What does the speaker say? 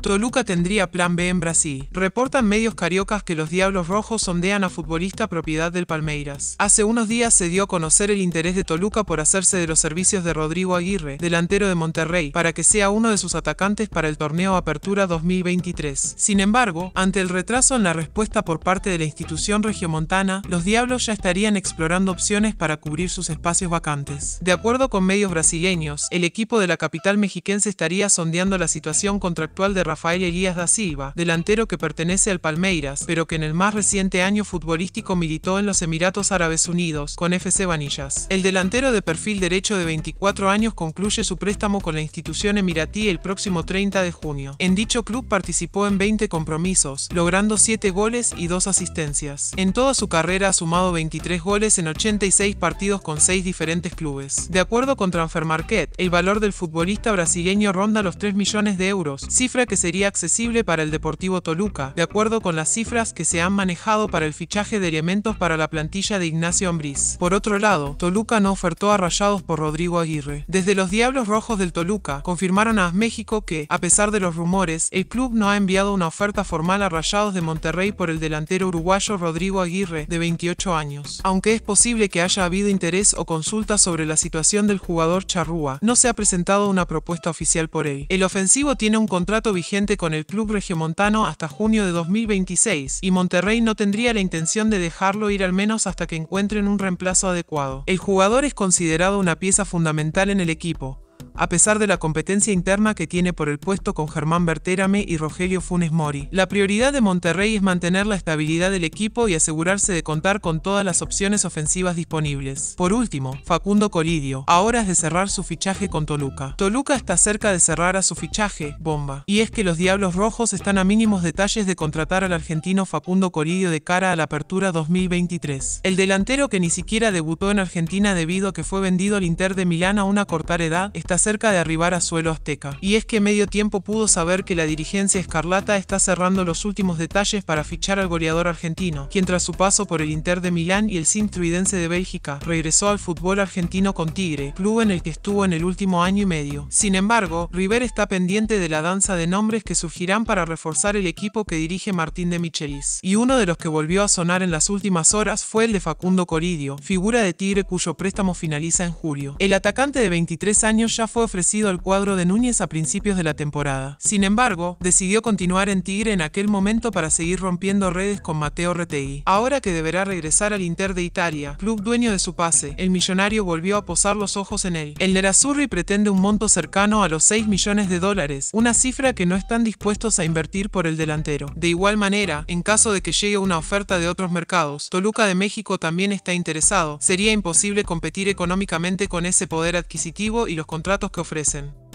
Toluca tendría plan B en Brasil. Reportan medios cariocas que los Diablos Rojos sondean a futbolista propiedad del Palmeiras. Hace unos días se dio a conocer el interés de Toluca por hacerse de los servicios de Rodrigo Aguirre, delantero de Monterrey, para que sea uno de sus atacantes para el torneo Apertura 2023. Sin embargo, ante el retraso en la respuesta por parte de la institución regiomontana, los Diablos ya estarían explorando opciones para cubrir sus espacios vacantes. De acuerdo con medios brasileños, el equipo de la capital mexiquense estaría sondeando la situación contractual de Rafael Elías da Silva, delantero que pertenece al Palmeiras, pero que en el más reciente año futbolístico militó en los Emiratos Árabes Unidos, con FC Vanillas. El delantero de perfil derecho de 24 años concluye su préstamo con la institución emiratí el próximo 30 de junio. En dicho club participó en 20 compromisos, logrando 7 goles y 2 asistencias. En toda su carrera ha sumado 23 goles en 86 partidos con 6 diferentes clubes. De acuerdo con Transfer Market, el valor del futbolista brasileño ronda los 3 millones de euros, cifra que sería accesible para el Deportivo Toluca, de acuerdo con las cifras que se han manejado para el fichaje de elementos para la plantilla de Ignacio Ambriz. Por otro lado, Toluca no ofertó a Rayados por Rodrigo Aguirre. Desde los Diablos Rojos del Toluca confirmaron a México que, a pesar de los rumores, el club no ha enviado una oferta formal a Rayados de Monterrey por el delantero uruguayo Rodrigo Aguirre, de 28 años. Aunque es posible que haya habido interés o consulta sobre la situación del jugador Charrúa, no se ha presentado una propuesta oficial por él. El ofensivo tiene un contrato vigente con el club regiomontano hasta junio de 2026 y Monterrey no tendría la intención de dejarlo ir al menos hasta que encuentren un reemplazo adecuado. El jugador es considerado una pieza fundamental en el equipo, a pesar de la competencia interna que tiene por el puesto con Germán Berterame y Rogelio Funes Mori. La prioridad de Monterrey es mantener la estabilidad del equipo y asegurarse de contar con todas las opciones ofensivas disponibles. Por último, Facundo Colidio, ahora es de cerrar su fichaje con Toluca. Toluca está cerca de cerrar a su fichaje, bomba. Y es que los Diablos Rojos están a mínimos detalles de contratar al argentino Facundo Colidio de cara a la apertura 2023. El delantero que ni siquiera debutó en Argentina debido a que fue vendido al Inter de Milán a una corta edad, está cerca de arribar a suelo azteca. Y es que medio tiempo pudo saber que la dirigencia escarlata está cerrando los últimos detalles para fichar al goleador argentino, quien tras su paso por el Inter de Milán y el Sint-Truidense de Bélgica, regresó al fútbol argentino con Tigre, club en el que estuvo en el último año y medio. Sin embargo, River está pendiente de la danza de nombres que surgirán para reforzar el equipo que dirige Martín de Michelis. Y uno de los que volvió a sonar en las últimas horas fue el de Facundo Coridio, figura de Tigre cuyo préstamo finaliza en julio. El atacante de 23 años ya fue ofrecido al cuadro de Núñez a principios de la temporada. Sin embargo, decidió continuar en Tigre en aquel momento para seguir rompiendo redes con Mateo Retegui. Ahora que deberá regresar al Inter de Italia, club dueño de su pase, el millonario volvió a posar los ojos en él. El Nerazzurri pretende un monto cercano a los 6 millones de dólares, una cifra que no están dispuestos a invertir por el delantero. De igual manera, en caso de que llegue una oferta de otros mercados, Toluca de México también está interesado. Sería imposible competir económicamente con ese poder adquisitivo y los contratos que ofrecen.